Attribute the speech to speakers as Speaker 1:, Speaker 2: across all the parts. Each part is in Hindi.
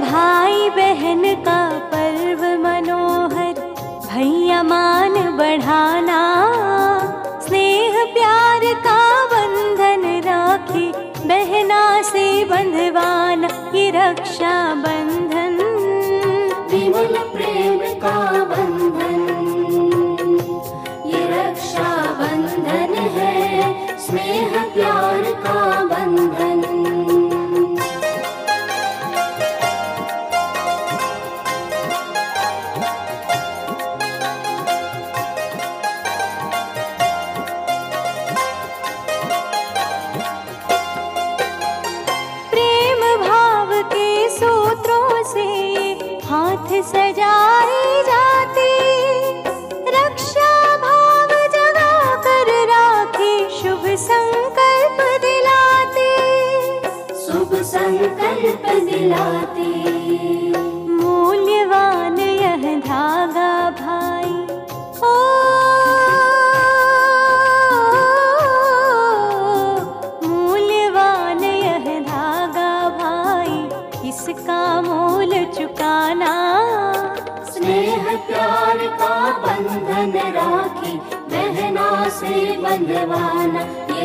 Speaker 1: भाई बहन का पर्व मनोहर, भैया मान बढ़ाना। स्नेह प्यार का बंधन राखी, बहना से बंधवाना ये रक्षा बंधन
Speaker 2: विमल प्रेम का बंधन, ये रक्षा बंधन है। स्नेह प्यार का बंधन।
Speaker 1: जाती जाते। रक्षा भाव जगा कर राखी शुभ संकल्प दिलाती।
Speaker 2: शुभ संकल्प दिलाते। श्री वदवान्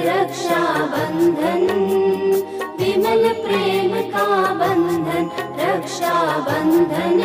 Speaker 2: रक्षाबन्धन विमल प्रेमका बन्धन रक्षाबन्धन